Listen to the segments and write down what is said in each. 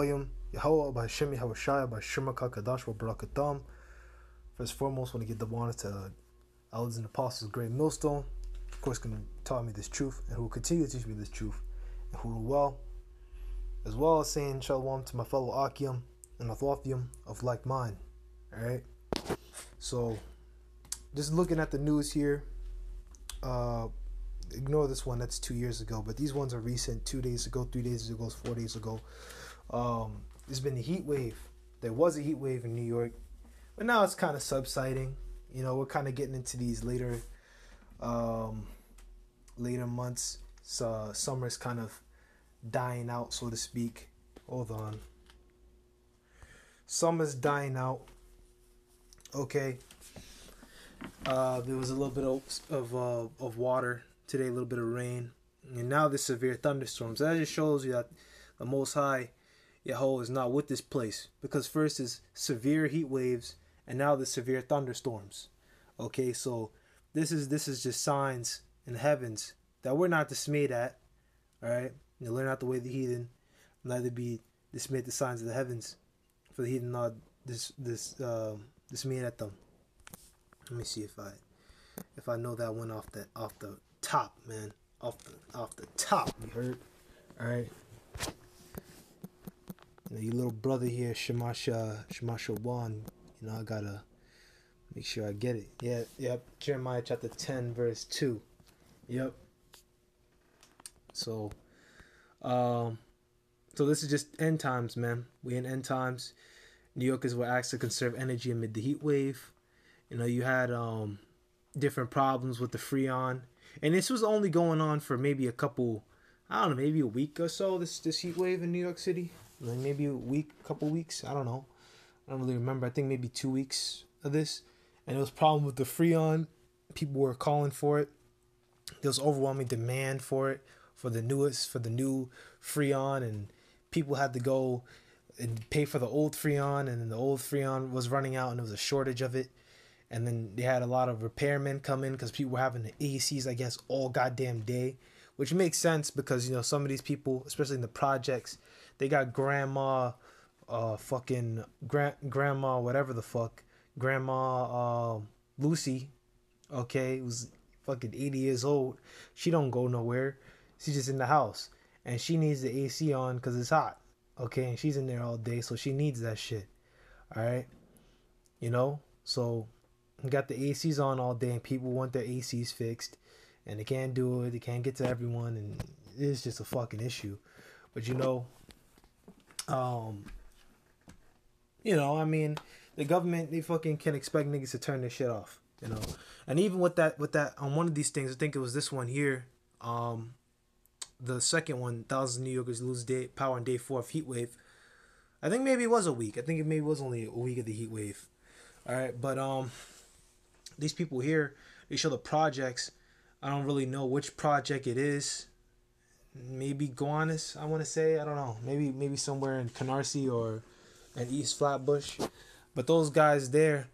William Yahweh by Hashem Yahushai by Shema Kakadash wa Barakatam. First and foremost, want to give the honor to elders and apostles, great millstone. Of course, can taught me this truth and who will continue to teach me this truth and who will well. As well as saying shalom to my fellow Akim and Athwathium of like mind. Alright? So, just looking at the news here, uh, ignore this one that's two years ago but these ones are recent two days ago three days ago four days ago um, there's been the heat wave. There was a heat wave in new york but now it's kind of subsiding. You know we're kind of getting into these later um, later months. So summer's kind of dying out so to speak. Hold on. Summer's dying out. Okay. Uh, there was a little bit of of, uh, of water today, a little bit of rain, and now the severe thunderstorms. That just shows you that the Most High Yahweh is not with this place because first is severe heat waves, and now the severe thunderstorms. Okay, so this is this is just signs in the heavens that we're not dismayed at. All right, you learn not the way of the heathen, neither be dismayed at the signs of the heavens, for the heathen not this this um, dismayed at them. Let me see if I if I know that one off the off the top, man. Off the off the top. You heard? Alright. You know, your little brother here, Shemasha Shemasha One, you know, I gotta make sure I get it. Yeah, yep. Jeremiah chapter ten, verse two. Yep. So um so this is just end times, man. We in end times. New Yorkers were asked to conserve energy amid the heat wave. You know, you had um, different problems with the Freon, and this was only going on for maybe a couple, I don't know, maybe a week or so. This this heat wave in New York City, like maybe a week, couple weeks. I don't know. I don't really remember. I think maybe two weeks of this, and it was problem with the Freon. People were calling for it. There was overwhelming demand for it, for the newest, for the new Freon, and people had to go and pay for the old Freon, and then the old Freon was running out, and there was a shortage of it and then they had a lot of repairmen come in because people were having the ACs, I guess, all goddamn day, which makes sense because you know some of these people, especially in the projects, they got grandma, uh, fucking grand grandma, whatever the fuck, grandma, uh, Lucy, okay, was fucking eighty years old. She don't go nowhere. She's just in the house, and she needs the AC on because it's hot, okay, and she's in there all day, so she needs that shit. All right, you know, so got the ACs on all day and people want their ACs fixed and they can't do it, they can't get to everyone and it's just a fucking issue. But you know, um you know, I mean, the government they fucking can expect niggas to turn their shit off, you know. And even with that with that on one of these things, I think it was this one here, um the second one, thousands of New Yorkers lose day power on day four of heat wave. I think maybe it was a week. I think it maybe was only a week of the heat wave. All right, but um these people here, they show the projects. I don't really know which project it is. Maybe Gowanus, I want to say. I don't know. Maybe maybe somewhere in Canarsie or in East Flatbush. But those guys there,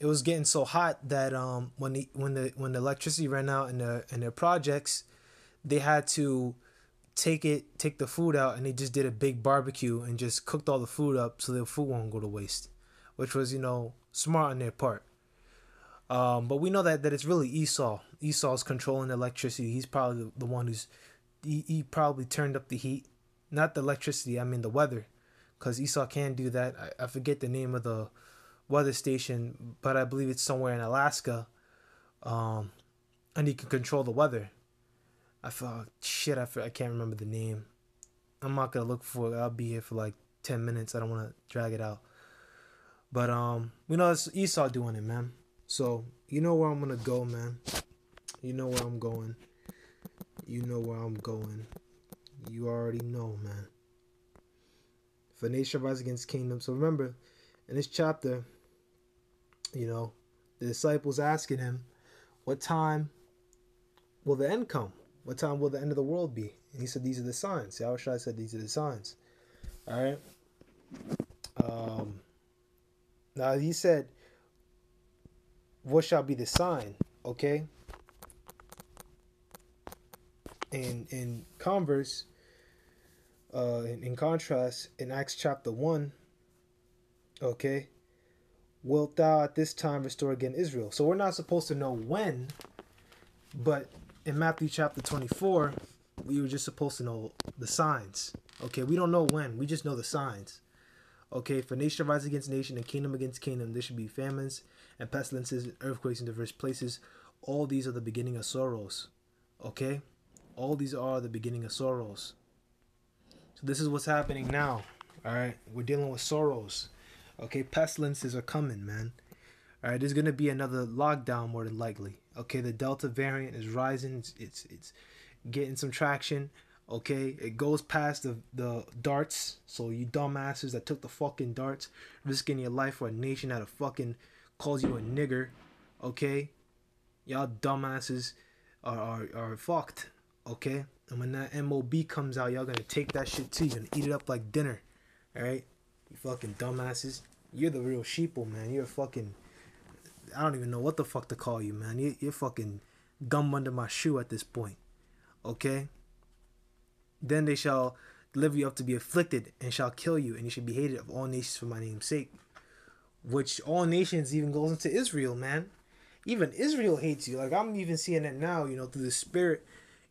it was getting so hot that um when the when the when the electricity ran out in their in their projects, they had to take it take the food out and they just did a big barbecue and just cooked all the food up so the food won't go to waste, which was you know smart on their part. Um, but we know that, that it's really Esau. Esau's controlling electricity. He's probably the, one who's he, he probably turned up the heat, not the electricity. I mean the weather, because Esau can do that. I, I forget the name of the weather station, but I believe it's somewhere in Alaska. Um, and he can control the weather. I thought shit. I I can't remember the name. I'm not gonna look for it. I'll be here for like ten minutes. I don't want to drag it out. But um, we know it's Esau doing it, man. So, you know where I'm to go, man. You know where I'm going. You know where I'm going. You already know, man. For nation rise against kingdom. So remember, in this chapter, you know, the disciples asking him, What time will the end come? What time will the end of the world be? And he said, These are the signs. Yahushua said, These are the signs. All right. Um, now he said, what shall be the sign? Okay. In in Converse, uh, in, in contrast, in Acts chapter 1, okay, wilt thou at this time restore again Israel? So we're not supposed to know when, but in Matthew chapter 24, we were just supposed to know the signs. Okay, we don't know when, we just know the signs. Okay, for nation rise against nation and kingdom against kingdom, there should be famines and pestilences and earthquakes in diverse places. All these are the beginning of sorrows. Okay? All these are the beginning of sorrows. So this is what's happening now. Alright? We're dealing with sorrows. Okay, pestilences are coming, man. Alright, there's gonna be another lockdown more than likely. Okay, the Delta variant is rising, it's it's, it's getting some traction. Okay, it goes past the the darts. So you dumbasses that took the fucking darts, risking your life for a nation that fucking calls you a nigger. Okay, y'all dumbasses are are, are fucked. Okay, and when that mob comes out, y'all gonna take that shit too. You're gonna eat it up like dinner. All right, you fucking dumbasses. You're the real sheeple, man. You're fucking. I don't even know what the fuck to call you, man. You, you're fucking gum under my shoe at this point. Okay. Then they shall deliver you up to be afflicted and shall kill you, and you shall be hated of all nations for my name's sake. Which all nations even goes into Israel, man. Even Israel hates you. Like I'm even seeing it now, you know, through the spirit.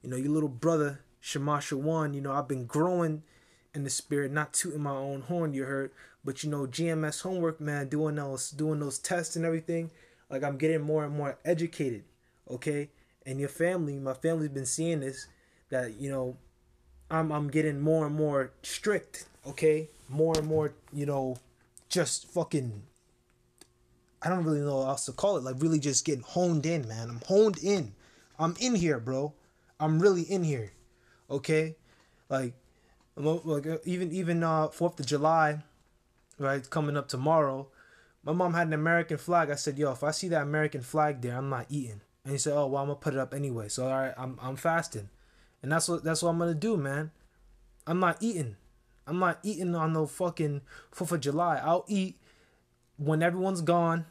You know, your little brother, Shema One, you know, I've been growing in the spirit, not tooting my own horn, you heard. But you know, GMS homework, man, doing those doing those tests and everything, like I'm getting more and more educated. Okay? And your family, my family's been seeing this, that, you know, I'm I'm getting more and more strict, okay? More and more, you know, just fucking I don't really know what else to call it. Like really just getting honed in, man. I'm honed in. I'm in here, bro. I'm really in here. Okay? Like like uh, even even uh 4th of July, right, coming up tomorrow, my mom had an American flag. I said, "Yo, if I see that American flag there, I'm not eating." And he said, "Oh, well, I'm gonna put it up anyway." So all right, I'm I'm fasting. And that's what that's what I'm gonna do, man. I'm not eating. I'm not eating on the fucking Fourth of July. I'll eat when everyone's gone.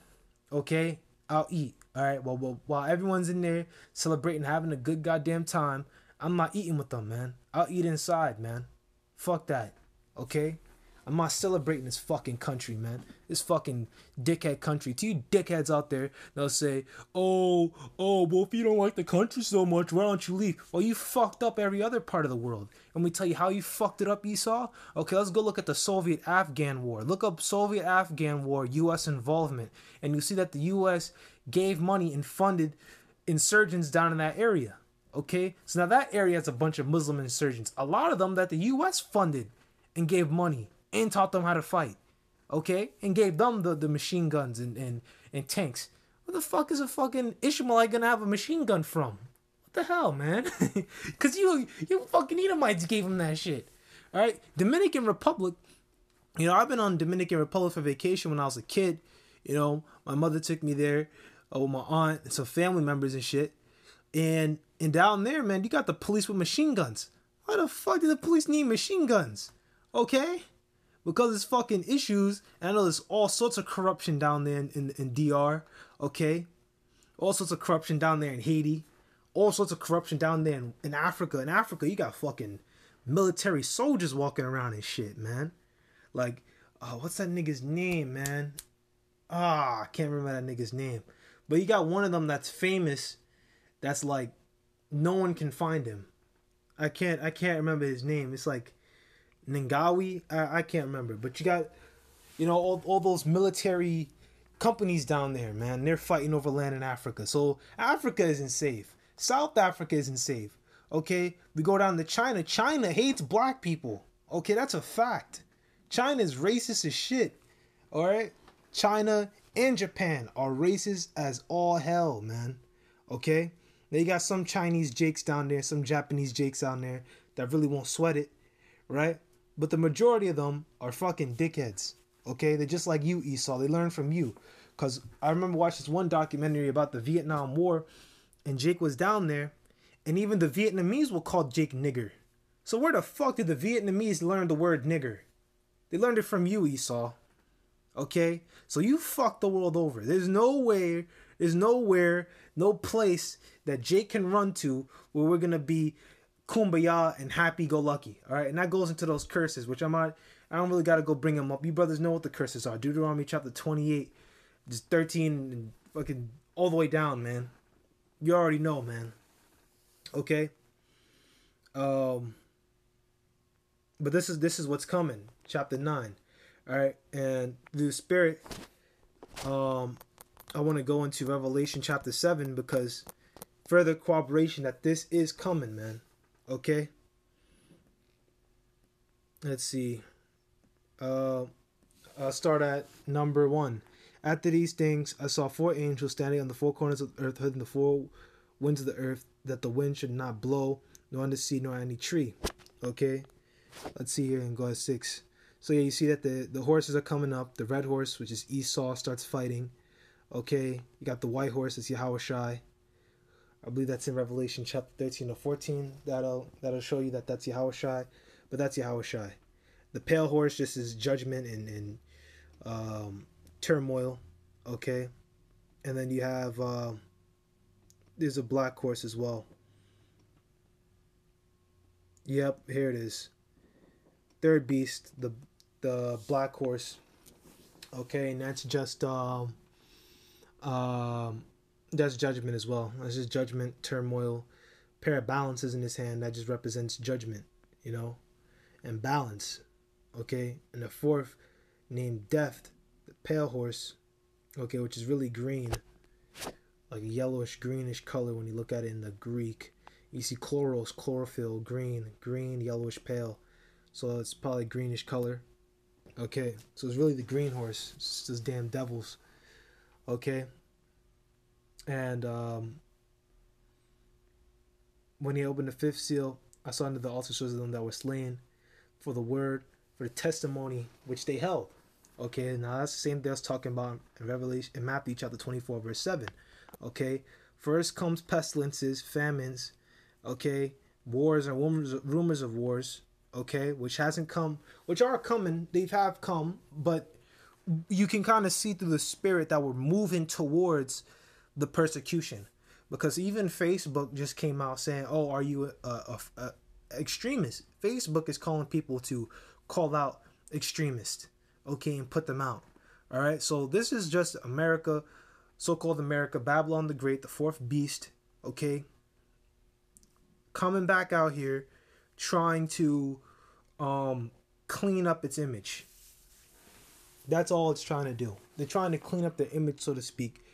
Okay, I'll eat. All right. Well, well, while everyone's in there celebrating, having a good goddamn time, I'm not eating with them, man. I'll eat inside, man. Fuck that. Okay. I'm not celebrating this fucking country, man. This fucking dickhead country. To you dickheads out there, they'll say, oh, oh, well, if you don't like the country so much, why don't you leave? Well, you fucked up every other part of the world. And we tell you how you fucked it up, Esau? Okay, let's go look at the Soviet Afghan War. Look up Soviet Afghan War, U.S. involvement. And you see that the U.S. gave money and funded insurgents down in that area. Okay, so now that area has a bunch of Muslim insurgents. A lot of them that the U.S. funded and gave money and taught them how to fight. Okay? And gave them the, the machine guns and, and, and tanks. Where the fuck is a fucking Ishmaelite gonna have a machine gun from? What the hell, man? Cause you you fucking Edomites gave him that shit. Alright? Dominican Republic, you know, I've been on Dominican Republic for vacation when I was a kid. You know, my mother took me there uh, with my aunt and some family members and shit. And and down there, man, you got the police with machine guns. Why the fuck do the police need machine guns? Okay? Because there's fucking issues. And I know there's all sorts of corruption down there in, in, in DR, okay? All sorts of corruption down there in Haiti. All sorts of corruption down there in, in Africa. In Africa, you got fucking military soldiers walking around and shit, man. Like, uh, what's that nigga's name, man? Ah, I can't remember that nigga's name. But you got one of them that's famous. That's like, no one can find him. I can't. I can't remember his name. It's like Ningawi. I, I can't remember, but you got, you know, all, all those military companies down there, man. They're fighting over land in Africa. So Africa isn't safe. South Africa isn't safe. Okay, we go down to China. China hates black people. Okay, that's a fact. China is racist as shit. All right, China and Japan are racist as all hell, man. Okay, they got some Chinese jakes down there, some Japanese jakes down there that really won't sweat it, right? But the majority of them are fucking dickheads. Okay, they're just like you, Esau. They learn from you. Cause I remember watching this one documentary about the Vietnam War, and Jake was down there, and even the Vietnamese will call Jake nigger. So where the fuck did the Vietnamese learn the word nigger? They learned it from you, Esau. Okay? So you fucked the world over. There's no way, there's nowhere, no place that Jake can run to where we're gonna be kumbaya and happy go lucky. All right, and that goes into those curses, which I'm not. I don't really got to go bring them up. You brothers know what the curses are. Deuteronomy chapter 28, just 13 and fucking all the way down, man. You already know, man. Okay. Um. But this is this is what's coming, chapter nine. All right, and the spirit. Um, I want to go into Revelation chapter seven because further cooperation that this is coming, man. Okay. Let's see. Uh, I'll start at number one. After these things, I saw four angels standing on the four corners of the earth, holding the four winds of the earth, that the wind should not blow, nor on the sea, nor any tree. Okay. Let's see here in God six. So yeah, you see that the the horses are coming up. The red horse, which is Esau, starts fighting. Okay, you got the white horse, it's Yahushai. I believe that's in Revelation chapter 13 or 14. That'll that'll show you that that's Yahushai, but that's Yahushai. The pale horse just is judgment and, and um, turmoil. Okay, and then you have uh, there's a black horse as well. Yep, here it is. Third beast, the the black horse. Okay, and that's just um um that's judgment as well. That's just judgment, turmoil, pair of balances in his hand that just represents judgment, you know, and balance. Okay, and the fourth named Death, the pale horse, okay, which is really green, like a yellowish greenish color when you look at it in the Greek. You see chloros, chlorophyll, green, green, yellowish pale. So it's probably greenish color. Okay, so it's really the green horse. It's just damn devils. Okay, and um, when he opened the fifth seal, I saw under the altar shows of them that were slain for the word, for the testimony which they held. Okay, now that's the same thing I was talking about in Revelation in Matthew chapter 24, verse 7. Okay. First comes pestilences, famines, okay, wars and rumors rumors of wars, okay, which hasn't come which are coming, they have come, but you can kind of see through the spirit that we're moving towards the persecution because even Facebook just came out saying, "Oh, are you a, a, a extremist?" Facebook is calling people to call out extremists, okay, and put them out. All right, so this is just America, so-called America, Babylon the Great, the fourth beast, okay, coming back out here, trying to um, clean up its image. That's all it's trying to do. They're trying to clean up the image, so to speak,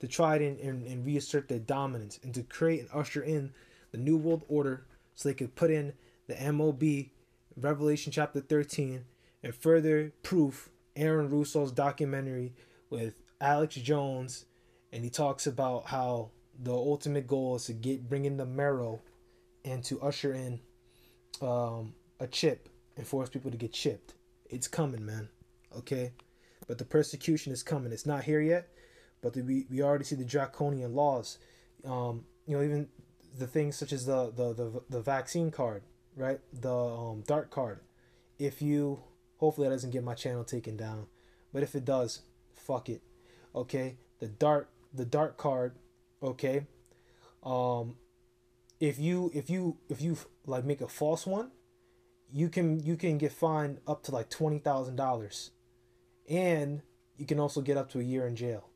to try and, and, and reassert their dominance and to create and usher in the New World Order so they could put in the MOB, Revelation chapter 13, and further proof Aaron Russo's documentary with Alex Jones, and he talks about how the ultimate goal is to get bring in the marrow and to usher in um, a chip and force people to get chipped. It's coming, man. Okay, but the persecution is coming. It's not here yet, but the, we we already see the draconian laws. Um, you know, even the things such as the the the, the vaccine card, right? The um, DART card. If you hopefully that doesn't get my channel taken down, but if it does, fuck it. Okay, the DART the DART card. Okay, um, if you if you if you like make a false one, you can you can get fined up to like twenty thousand dollars, and you can also get up to a year in jail.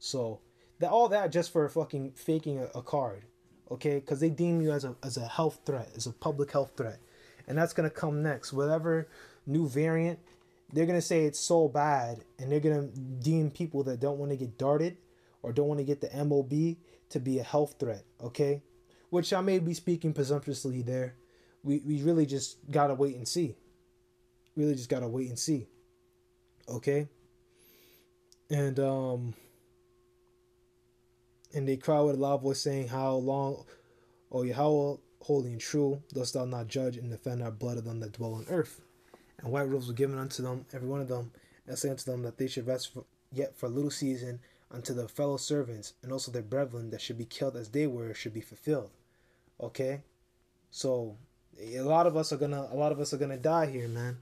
So that all that just for fucking faking a, a card, okay? Because they deem you as a as a health threat, as a public health threat, and that's gonna come next. Whatever new variant, they're gonna say it's so bad, and they're gonna deem people that don't want to get darted or don't want to get the MOB to be a health threat, okay? Which I may be speaking presumptuously there. We we really just gotta wait and see. Really just gotta wait and see. Okay. And um and they cry with a loud voice, saying, How long, O Yahweh, holy and true, dost thou not judge and defend our blood of them that dwell on earth? And white robes were given unto them, every one of them, and say unto them that they should rest for, yet for a little season unto their fellow servants, and also their brethren that should be killed as they were should be fulfilled. Okay? So a lot of us are gonna a lot of us are gonna die here, man.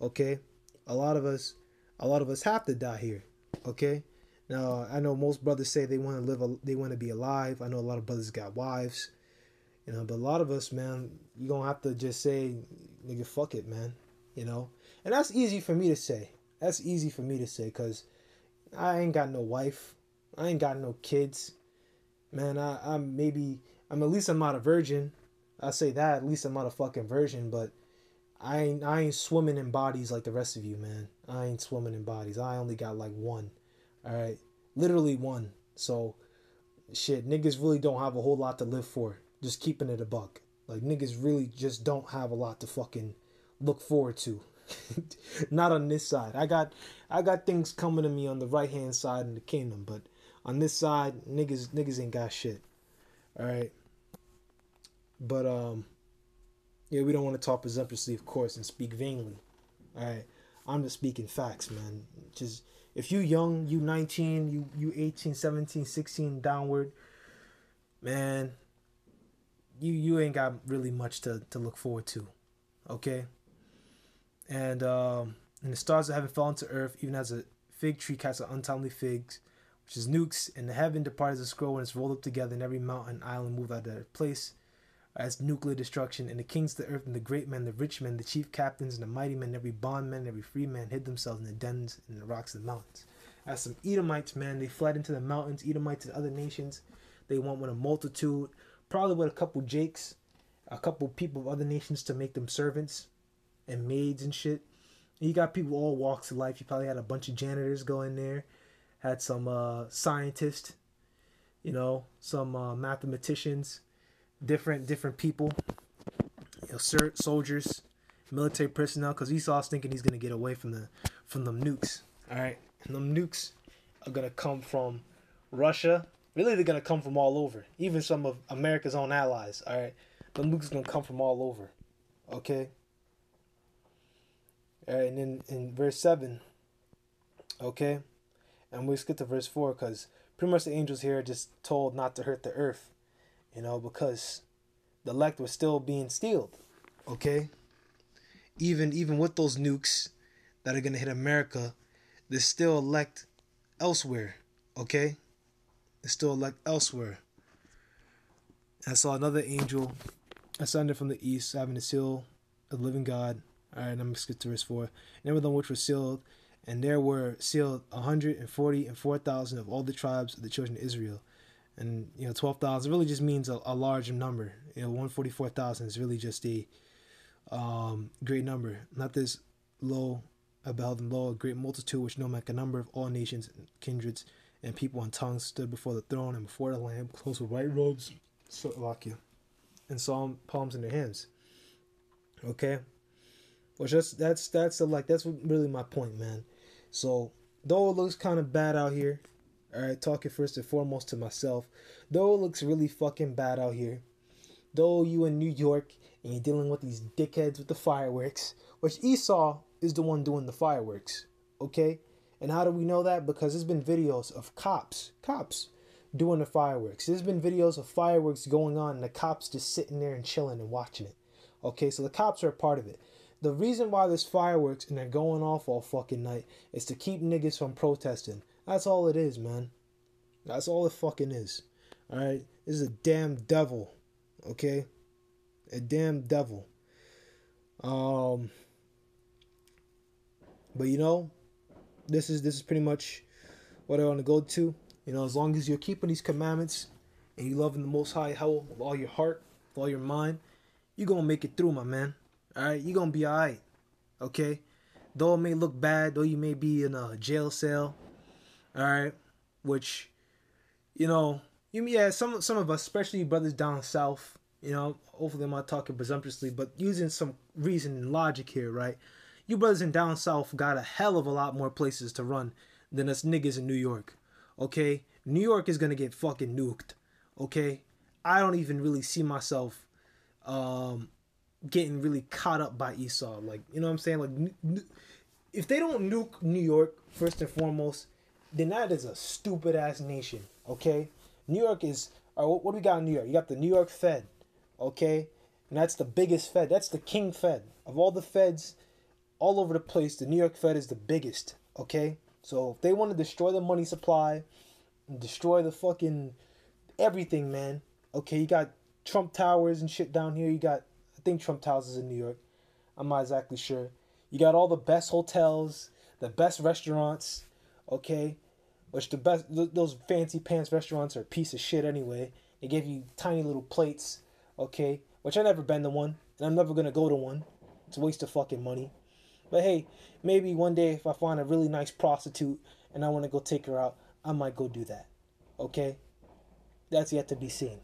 Okay? A lot of us a lot of us have to die here. Okay? Now I know most brothers say they want to live, they want to be alive. I know a lot of brothers got wives. You know, but a lot of us, man, you gonna have to just say, nigga, fuck it, man. You know, and that's easy for me to say. That's easy for me to say, cause I ain't got no wife, I ain't got no kids. Man, I, I'm maybe I'm at least I'm not a virgin. I say that at least I'm not a fucking virgin, but I ain't I ain't swimming in bodies like the rest of you, man. I ain't swimming in bodies. I only got like one. All right, literally one. So, shit, niggas really don't have a whole lot to live for. Just keeping it a buck. Like niggas really just don't have a lot to fucking look forward to. Not on this side. I got I got things coming to me on the right hand side in the kingdom, but on this side, niggas niggas ain't got shit. All right. But um, yeah, we don't want to talk presumptuously, of course, and speak vainly. All right. I'm just speaking facts, man. Just if you young, you 19, you you 18, 17, 16 downward, man, you you ain't got really much to to look forward to. Okay? And um and the stars that haven't fallen to earth, even as a fig tree casts an untimely figs, which is nukes, and the heaven departs a scroll when it's rolled up together, and every mountain island moved out of their place as nuclear destruction, and the kings of the earth, and the great men, the rich men, the chief captains, and the mighty men, every bondman, every free man hid themselves in the dens and the rocks of the mountains. As some Edomites, man, they fled into the mountains, Edomites and other nations. They went with a multitude, probably with a couple Jakes, a couple people of other nations to make them servants and maids and shit. And you got people all walks of life. You probably had a bunch of janitors go in there, had some uh, scientists, you know, some uh, mathematicians, different different people, you know, soldiers, military personnel. Because Esau's thinking he's gonna get away from the from them nukes. All right, and them nukes are gonna come from Russia. Really, they're gonna come from all over, even some of America's own allies. All right, the nukes are gonna come from all over. Okay. All right, and then in verse seven. Okay, and we skip to verse four because pretty much the angels here are just told not to hurt the earth you know, because the elect was still being stealed. Okay? Even even with those nukes that are gonna hit America, there's still elect elsewhere. Okay? There's still elect elsewhere. I saw another angel ascended from the east, having a seal of the living God. Alright, I'm skip to verse 4. And every one which was sealed, and there were sealed a hundred and forty and four thousand of all the tribes of the children of Israel and you know 12,000 really just means a, a large number. You know 144,000 is really just a um, great number. Not this low, beheld them low, a great multitude which no man can number of all nations, and kindreds, and people and tongues stood before the throne and before the Lamb, clothed with white robes, slicha, and psalm palms in their hands. Okay, which that's that's that's the, like that's really my point, man. So though it looks kind of bad out here, Alright, talking first and foremost to myself. Though it looks really fucking bad out here, though you in New York and you're dealing with these dickheads with the fireworks, which Esau is the one doing the fireworks, okay? And how do we know that? Because there's been videos of cops, cops doing the fireworks. There's been videos of fireworks going on and the cops just sitting there and chilling and watching it. Okay, so the cops are a part of it. The reason why there's fireworks and they're going off all fucking night is to keep niggas from protesting. That's all it is, man. That's all it fucking is. Alright? This is a damn devil. Okay? A damn devil. Um But you know, this is this is pretty much what I want to go to. You know, as long as you're keeping these commandments and you loving the most high hell with all your heart, with all your mind, you're gonna make it through, my man. Alright, you're gonna be alright. Okay? Though it may look bad, though you may be in a jail cell, all right, which, you know, you yeah, some some of us, especially brothers down south, you know, hopefully I'm not talking presumptuously, but using some reason and logic here, right? You brothers in down south got a hell of a lot more places to run than us niggas in New York. Okay? New York is gonna get fucking nuked. Okay? I don't even really see myself um getting really caught up by Esau. Like, you know what I'm saying? Like if they don't nuke New York first and foremost, then that is a stupid ass nation. Okay, New York is. Uh, what, what do we got in New York? You got the New York Fed. Okay, and that's the biggest Fed. That's the king Fed of all the Feds, all over the place. The New York Fed is the biggest. Okay, so if they want to destroy the money supply, destroy the fucking everything, man. Okay, you got Trump Towers and shit down here. You got, I think Trump Towers is in New York. I'm not exactly sure. You got all the best hotels, the best restaurants, okay? Which the best, those fancy pants restaurants are a piece of shit anyway. They give you tiny little plates, okay? Which I never been to one, and I'm never gonna go to one. It's a waste of fucking money. But hey, maybe one day if I find a really nice prostitute and I want to go take her out, I might go do that. Okay? That's yet to be seen.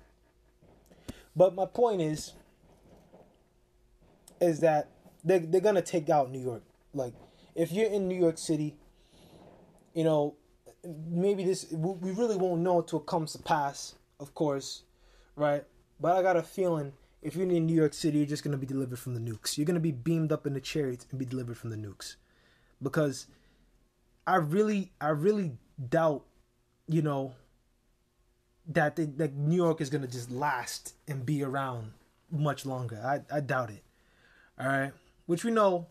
But my point is, is that they they're gonna take out New York. Like, if you're in New York City, you know, maybe this we really won't know until it comes to pass, of course, right? But I got a feeling if you're in New York City, you're just gonna be delivered from the nukes. You're gonna be beamed up in the chariots and be delivered from the nukes, because I really, I really doubt, you know, that that New York is gonna just last and be around much longer. I, I doubt it. All right, which we know.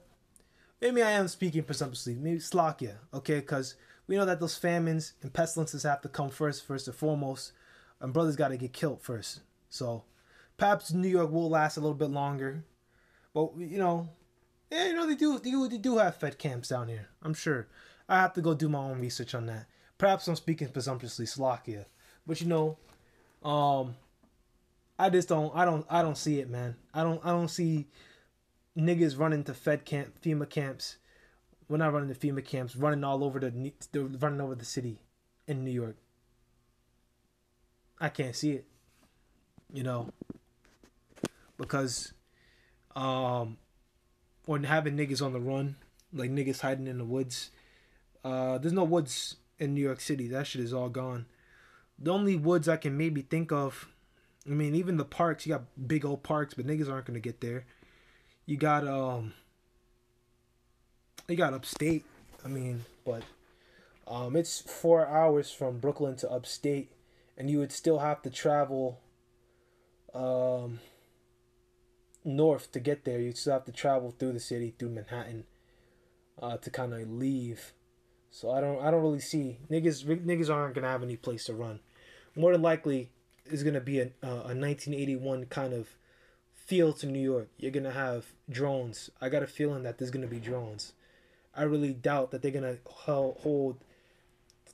Maybe I am speaking presumptuously. Maybe slicha, okay, because we know that those famines and pestilences have to come first, first and foremost, and brothers got to get killed first. So perhaps New York will last a little bit longer, but you know, yeah, you know they do they do, they do have Fed camps down here. I'm sure. I have to go do my own research on that. Perhaps I'm speaking presumptuously, slicha. But you know, um, I just don't, I don't, I don't see it, man. I don't, I don't see niggas running to Fed camp, FEMA camps. We're not running the FEMA camps, running all over the, running over the city in New York. I can't see it, you know, because, um, or having niggas on the run, like niggas hiding in the woods. Uh, there's no woods in New York City. That shit is all gone the only woods I can maybe think of, I mean, even the parks, you got big old parks, but niggas aren't gonna get there. You got um, you got upstate. I mean, but um, it's four hours from Brooklyn to upstate, and you would still have to travel um north to get there. You'd still have to travel through the city through Manhattan uh, to kind of leave. So I don't I don't really see niggas niggas aren't gonna have any place to run more than likely going to be a, a 1981 kind of feel to New York. You're to have drones. I got a feeling that there's to be drones. I really doubt that they're to hold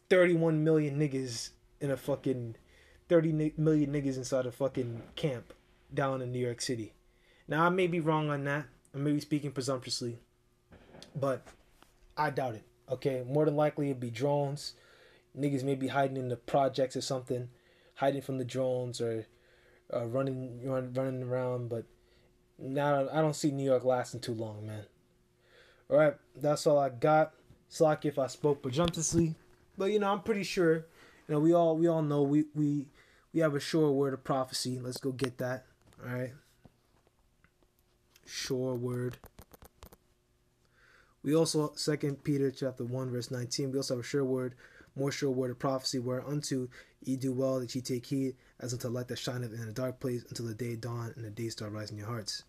31 million niggas in a fucking 30 million niggas inside a fucking camp down in New York City. Now, I may be wrong on that. I may be speaking presumptuously, but I doubt it. Okay, more than likely it'd be drones niggas may be hiding in the projects or something, hiding from the drones or uh, running run, running around. But now I don't see New York lasting too long, man. All right, that's all I got. Slack if I spoke presumptuously, but you know I'm pretty sure. You know we all we all know we we we have a sure word of prophecy. Let's go get that. All right. Sure word. We also Second Peter chapter one verse nineteen. We also have a sure word more sure word of prophecy, whereunto ye do well that ye take heed, as unto light that shineth in a dark place until the day dawn and the day star rising in your hearts.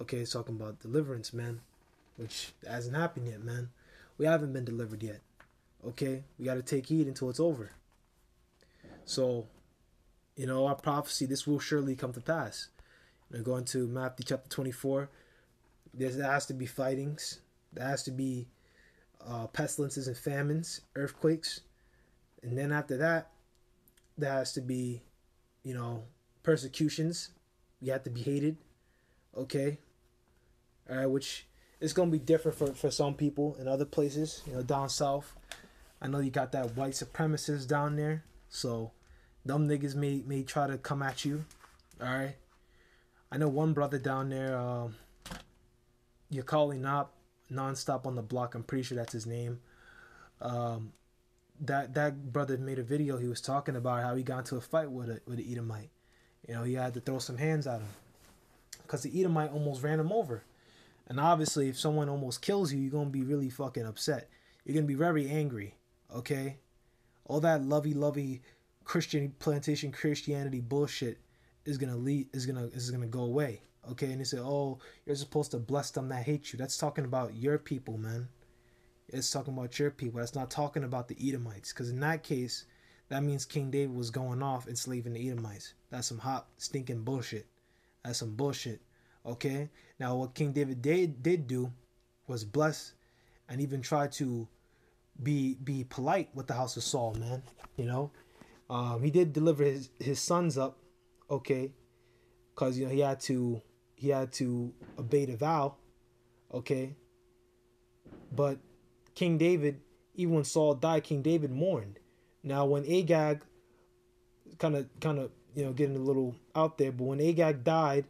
Okay, it's talking about deliverance, man, which hasn't happened yet, man. We haven't been delivered yet. Okay, we got to take heed until it's over. So, you know, our prophecy, this will surely come to pass. You going to Matthew chapter 24, there has to be fightings, there has to be uh, pestilences and famines, earthquakes, and then after that, there has to be, you know, persecutions. You have to be hated. Okay. All right, which is gonna be different for, for some people in other places. You know, down south. I know you got that white supremacists down there. So them niggas may may try to come at you. Alright. I know one brother down there, um you're calling up nonstop on the block. I'm pretty sure that's his name. Um, that that brother made a video. He was talking about how he got into a fight with a with an Edomite. You know, he had to throw some hands at him because the Edomite almost ran him over. And obviously, if someone almost kills you, you're gonna be really fucking upset. You're gonna be very angry. Okay, all that lovey lovey Christian plantation Christianity bullshit is gonna lead is gonna is gonna go away. Okay, and he say, "Oh, you're supposed to bless them that hate you." That's talking about your people, man. It's talking about your people. That's not talking about the Edomites, because in that case, that means King David was going off enslaving the Edomites. That's some hot stinking bullshit. That's some bullshit. Okay. Now what King David did did do was bless and even try to be be polite with the house of Saul, man. You know, um, he did deliver his his sons up, okay, because you know he had to he had to obey the vow, okay. But King David, even when Saul died, King David mourned. Now when Agag, kind of kind of you know getting a little out there, but when Agag died,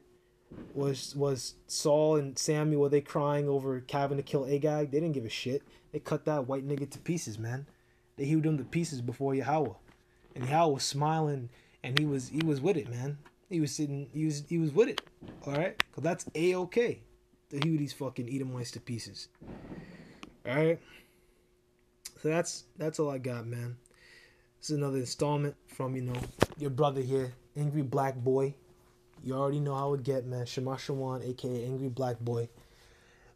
was was Saul and Samuel were they crying over having to kill Agag? They didn't give a shit. They cut that white nigga to pieces, man. They hewed him to pieces before Yahweh, and Yahweh was smiling, and he was he was with it, man. He was sitting, he was he was with it, all right, cause that's a okay to hew these fucking Edomites to pieces. All right. So that's that's all I got, man. This is another installment from you know your brother here, Angry Black Boy. You already know how it get, man. Shema Shawan, aka Angry Black Boy.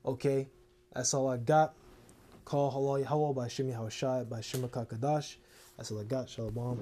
Okay, that's all I got. Call Halal Yahweh by Shimi Hawashai by Shema Kakadash. That's all I got. Shalom.